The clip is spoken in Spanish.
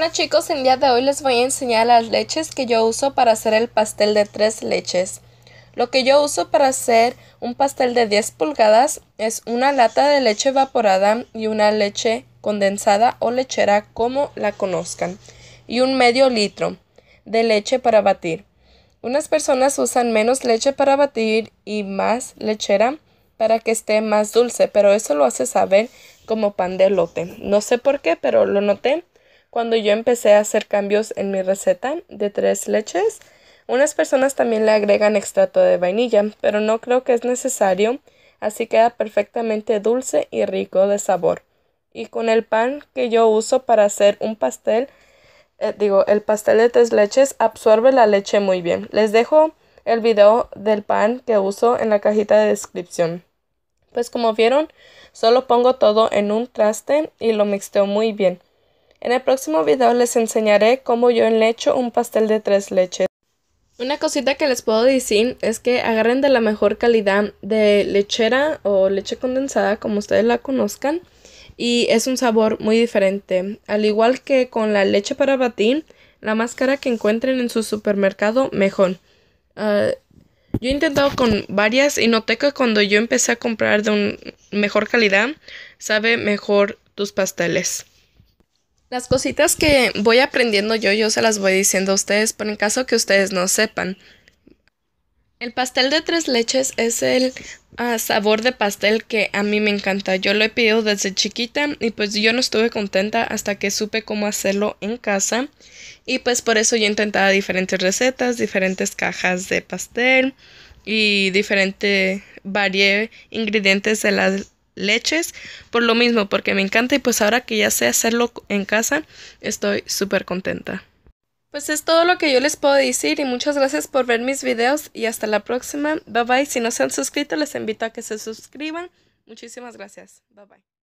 Hola chicos, el día de hoy les voy a enseñar las leches que yo uso para hacer el pastel de tres leches. Lo que yo uso para hacer un pastel de 10 pulgadas es una lata de leche evaporada y una leche condensada o lechera como la conozcan y un medio litro de leche para batir. Unas personas usan menos leche para batir y más lechera para que esté más dulce, pero eso lo hace saber como pan de lote. No sé por qué, pero lo noté cuando yo empecé a hacer cambios en mi receta de tres leches. Unas personas también le agregan extracto de vainilla, pero no creo que es necesario, así queda perfectamente dulce y rico de sabor. Y con el pan que yo uso para hacer un pastel, eh, digo, el pastel de tres leches absorbe la leche muy bien. Les dejo el video del pan que uso en la cajita de descripción. Pues como vieron, solo pongo todo en un traste y lo mixteo muy bien. En el próximo video les enseñaré cómo yo enlecho un pastel de tres leches. Una cosita que les puedo decir es que agarren de la mejor calidad de lechera o leche condensada como ustedes la conozcan y es un sabor muy diferente. Al igual que con la leche para batir, la más cara que encuentren en su supermercado, mejor. Ah, yo he intentado con varias y noté que cuando yo empecé a comprar de un mejor calidad, sabe mejor tus pasteles. Las cositas que voy aprendiendo yo, yo se las voy diciendo a ustedes, por en caso que ustedes no sepan. El pastel de tres leches es el ah, sabor de pastel que a mí me encanta. Yo lo he pedido desde chiquita y pues yo no estuve contenta hasta que supe cómo hacerlo en casa. Y pues por eso yo intentaba diferentes recetas, diferentes cajas de pastel y diferentes variedades ingredientes de las leches por lo mismo, porque me encanta y pues ahora que ya sé hacerlo en casa, estoy súper contenta. Pues es todo lo que yo les puedo decir y muchas gracias por ver mis videos y hasta la próxima. Bye bye. Si no se han suscrito, les invito a que se suscriban. Muchísimas gracias. Bye bye.